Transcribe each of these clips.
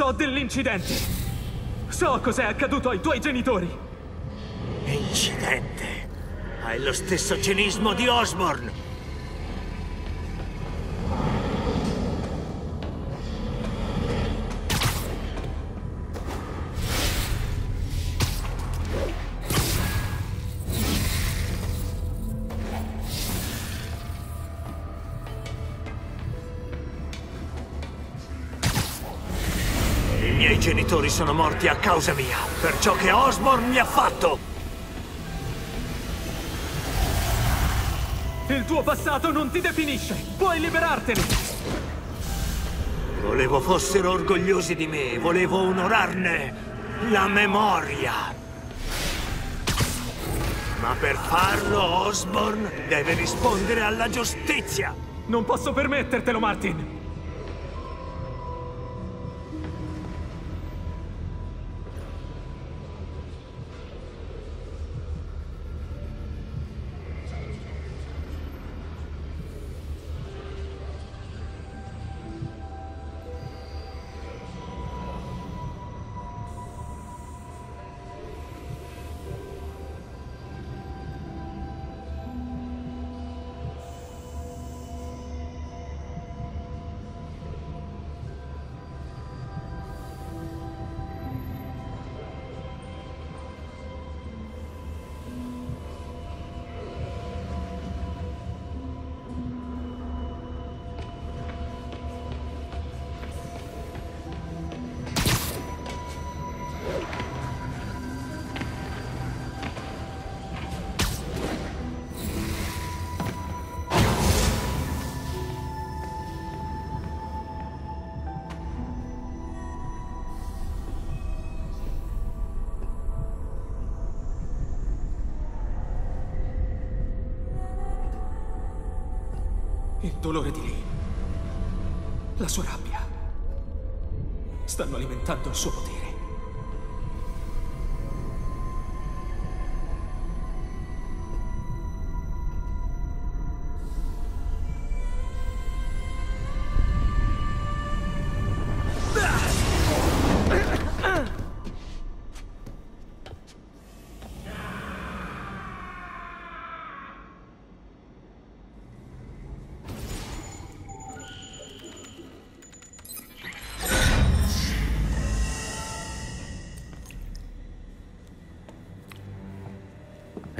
So dell'incidente. So cos'è accaduto ai tuoi genitori. Incidente. Hai lo stesso cinismo di Osborne. Miei genitori sono morti a causa mia, per ciò che Osborne mi ha fatto. Il tuo passato non ti definisce. Puoi liberartene. Volevo fossero orgogliosi di me, volevo onorarne la memoria. Ma per farlo Osborne deve rispondere alla giustizia. Non posso permettertelo, Martin. Dolore di lei. La sua rabbia. Stanno alimentando il suo potere.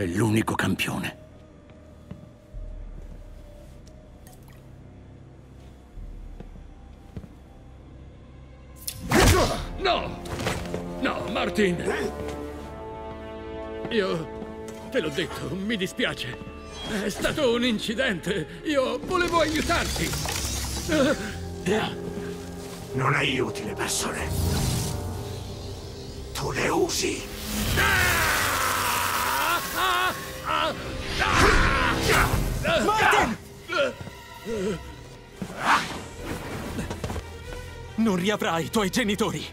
È l'unico campione. No! No, Martin! Io te l'ho detto, mi dispiace. È stato un incidente. Io volevo aiutarti. Non aiuti le persone. Tu le usi. Martin! Non riavrai i tuoi genitori.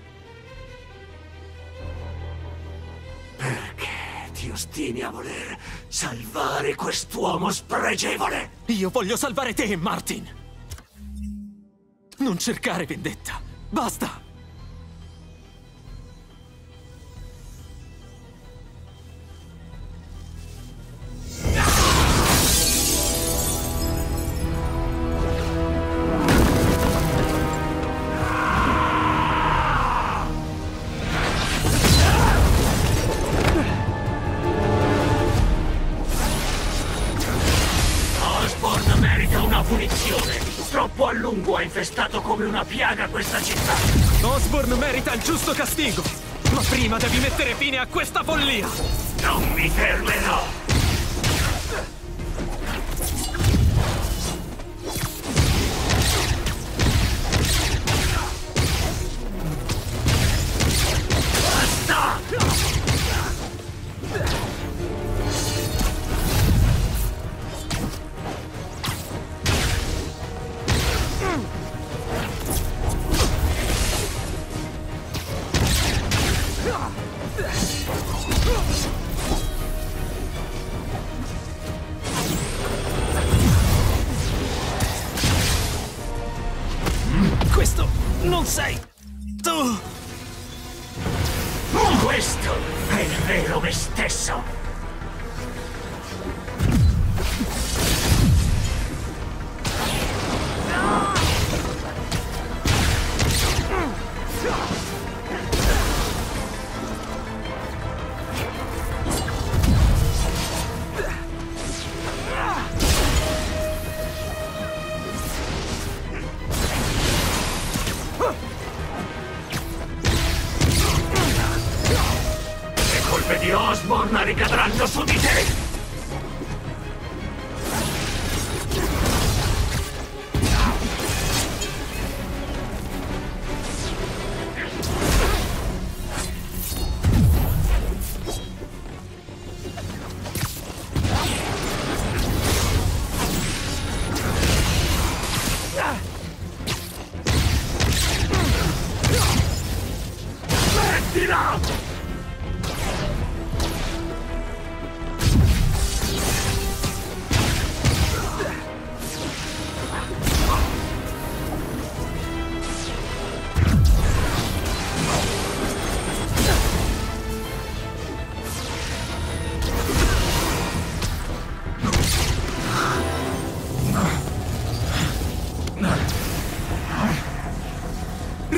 Perché ti ostini a voler salvare quest'uomo spregevole? Io voglio salvare te, Martin. Non cercare vendetta. Basta. Come una piaga questa città. Osborne merita il giusto castigo. Ma prima devi mettere fine a questa follia. Non mi fermerò. Basta!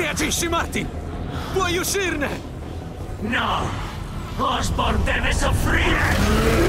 Reagisci, Martin! Puoi uscirne! No! Osborn deve soffrire!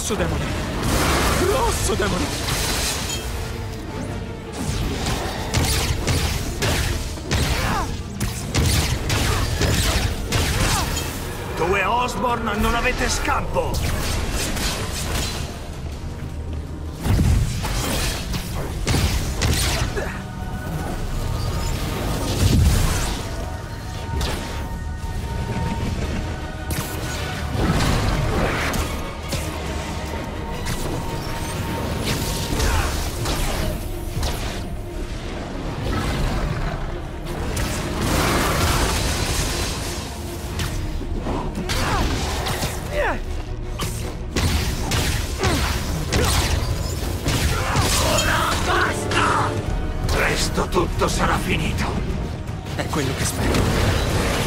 Un grosso demone! Grosso demone! Tu e Osborn non avete scampo! Presto tutto sarà finito! È quello che spero.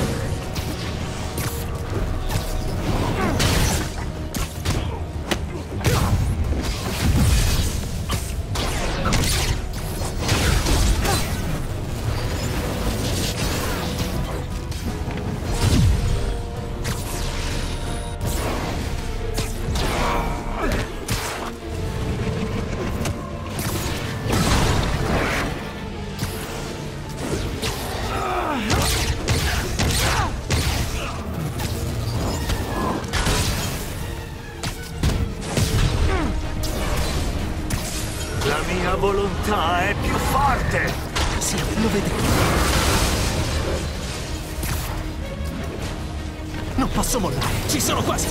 Posso mollare. Ci sono quasi.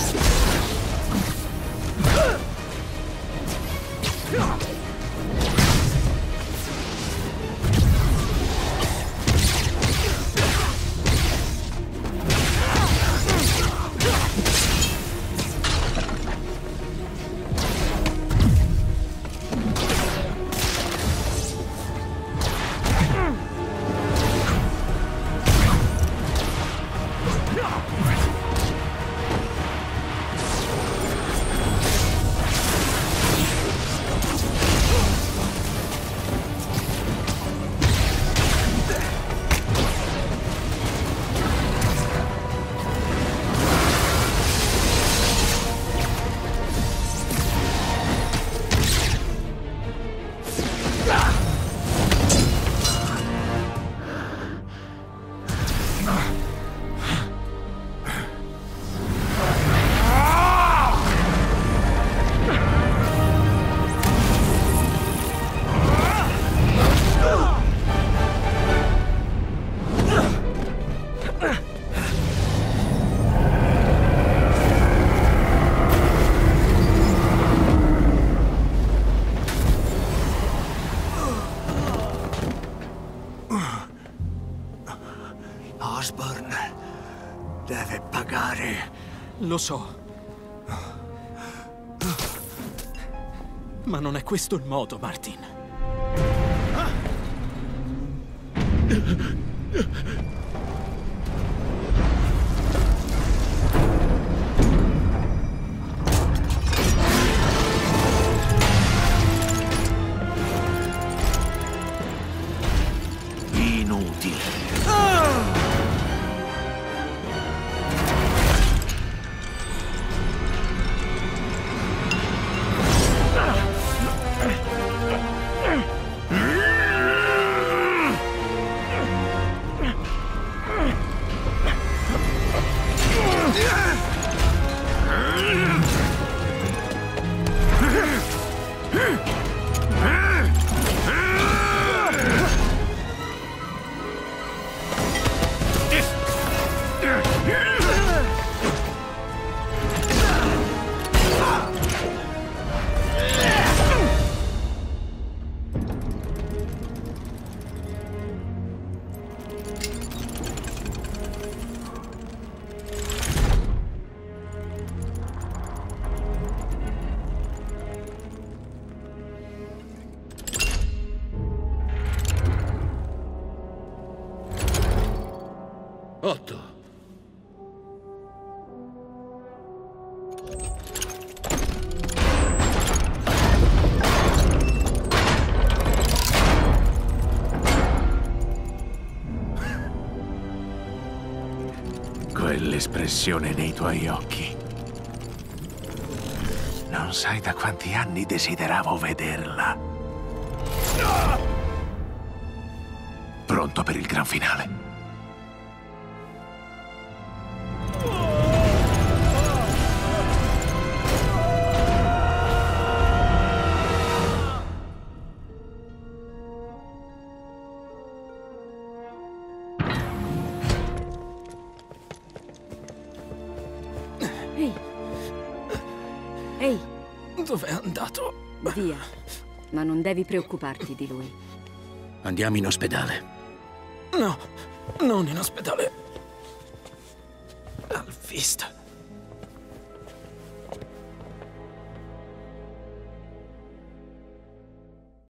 Osborne deve pagare. Lo so. Ma non è questo il modo, Martin. Ah! Otto. Quell'espressione nei tuoi occhi. Non sai da quanti anni desideravo vederla. Pronto per il gran finale? Dov'è andato? via. Ma non devi preoccuparti di lui. Andiamo in ospedale. No, non in ospedale. Al Fist.